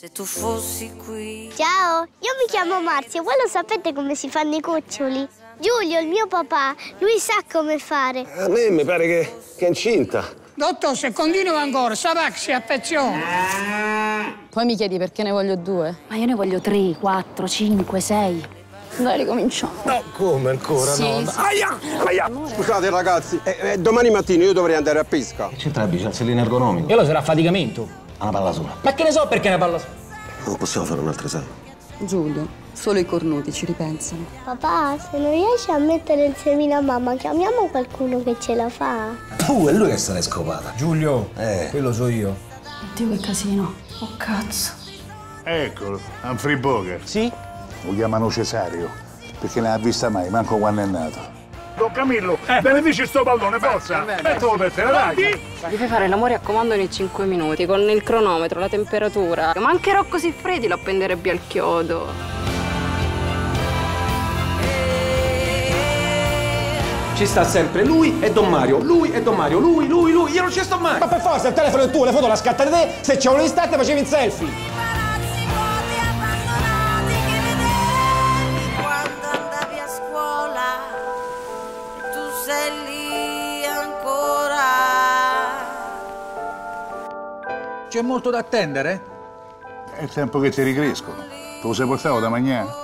Se tu fossi qui. Ciao, io mi chiamo Marzia, voi lo sapete come si fanno i cuccioli? Giulio, il mio papà, lui sa come fare. A me mi pare che, che è incinta. Dottor, se continua ancora, sarà che si affeziona. Poi mi chiedi perché ne voglio due. Ma io ne voglio tre, quattro, cinque, sei. Dai, ricominciamo. No, come ancora? Sì, no? sì. Aia! Aia! Scusate ragazzi, eh, eh, domani mattina io dovrei andare a pesca. C'entra il bicicletta ergonomico? E allora sarà affaticamento. Una palla sola. Ma che ne so perché è una palla sola? Non possiamo fare un'altra sei. Giulio, solo i cornuti ci ripensano. Papà, se non riesci a mettere il semino a mamma, chiamiamo qualcuno che ce la fa. Tu, è lui che se l'è scopata. Giulio, Eh. quello so io. Oddio, che casino. Oh, cazzo. Eccolo, Humphrey Boger. Sì? Lo chiamano Cesario, perché non l'ha vista mai, manco quando è nato. Don Camillo, benefici sto pallone, forza! Mettilo per te, dai! Mi fai fare l'amore a comando nei 5 minuti, con il cronometro, la temperatura. Ma anche Rocco Siffredi lo appenderebbe al chiodo. Ci sta sempre lui e Don Mario, lui e Don Mario, lui, lui, lui, io non ci sto mai. Ma per forza, il telefono è tuo, le foto la scatta di te, se c'è un istante facevi il selfie. Tu lì ancora. C'è molto da attendere? È il tempo che ti ricrescono. Te lo sei portato da mangiare?